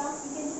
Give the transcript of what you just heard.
some, you can